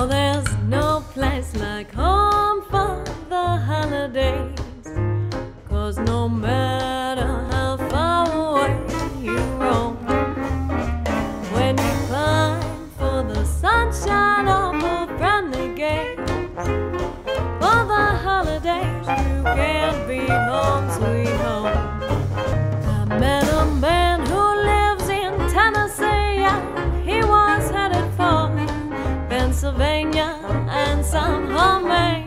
Oh, there's no place like home for the holidays. Cause no matter how far away you roam, when you climb for the sunshine of a friendly game, for the holidays, you can't be home, sweet home. and some homemade